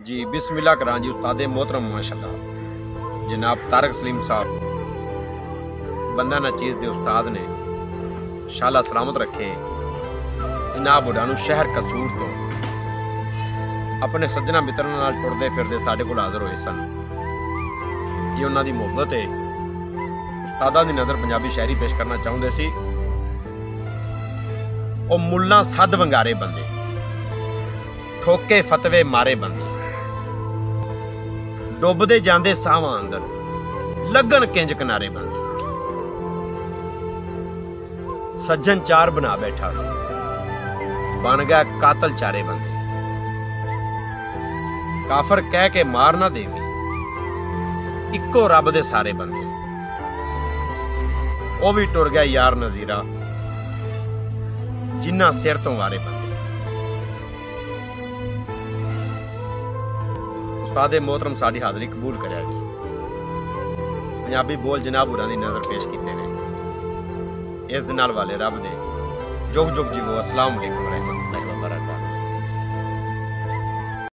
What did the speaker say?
ਜੀ ਬਿਸਮਿਲ੍ਲਾ ਕਰਾਂ ਜੀ ਉਸਤਾਦੇ ਮੋਹਤਰਮ, ਮਾਸ਼ਾਅੱਲਾ। ਜਨਾਬ ਤਾਰਕ ਸਲੀਮ ਸਾਹਿਬ, ਬੰਦਾ ਨਾ ਚੀਜ਼ ਦੇ ਉਸਤਾਦ ਨੇ, ਸ਼ਾਲਾ ਸਲਾਮਤ ਰੱਖੇ। ਜਨਾਬ ਉਹਨਾਂ ਸ਼ਹਿਰ ਕਸੂਰ ਤੋਂ ਆਪਣੇ ਸੱਜਣਾ ਮਿੱਤਰਾਂ ਨਾਲ ਟੁਰਦੇ ਫਿਰਦੇ ਸਾਡੇ ਕੋਲ ਹਾਜ਼ਰ ਹੋਏ ਸਨ। ਇਹ ਉਹਨਾਂ ਦੀ ਮੁਹੱਬਤ ਹੈ ਉਸਤਾਦਾਂ ਦੀ ਨਜ਼ਰ ਪੰਜਾਬੀ ਸ਼ਾਇਰੀ ਪੇਸ਼ ਕਰਨਾ ਚਾਹੁੰਦੇ ਸੀ। ਉਹ ਮੁੱਲਾ ਸੱਦ ਵੰਗਾਰੇ ਬੰਦੇ। ਠੋਕੇ ਫਤਵੇ ਮਾਰੇ ਬੰਦੇ। ਡੁੱਬਦੇ ਜਾਂਦੇ ਸਾਹਾਂ ਅੰਦਰ। ਲੱਗਣ ਕਿੰਜ ਕਿਨਾਰੇ ਬੰਦੇ। ਸੱਜਣ ਚਾਰ ਬਣਾ ਬੈਠਾ ਸੀ। ਬਣ ਗਿਆ ਕਾਤਲ ਚਾਰੇ ਬੰਦੇ। ਕਾਫਰ ਕਹਿ ਕੇ ਮਾਰ ਨਾ ਦੇਵੀ। ਇੱਕੋ ਰੱਬ ਦੇ ਸਾਰੇ ਬੰਦੇ। ਉਹ ਵੀ ਟੁਰ ਗਿਆ ਯਾਰ ਨਜ਼ੀਰਾ। ਜਿੰਨਾ ਸਿਰ ਤੋਂ ਵਾਰੇ ਬੰਦੇ। ਉਸਤਾਦ ਮੋਹਤਰਮ ਸਾਡੀ ਹਾਜ਼ਰੀ ਕਬੂਲ ਕਰਿਆ ਜੀ। ਪੰਜਾਬੀ ਬੋਲ ਜਨਾਬ ਹੋਰਾਂ ਦੀ ਨਜ਼ਰ ਪੇਸ਼ ਕੀਤੇ ਨੇ। ਇਸ ਦੇ ਨਾਲ ਵਾਲੇ ਰੱਬ ਦੇ ਜੁਗ ਜੁਗ ਜੀਵੋ, ਅਸਲਾਮ ਅਲੈਕੁਮ ਰਹਿਮਤੁਲਾਹਿ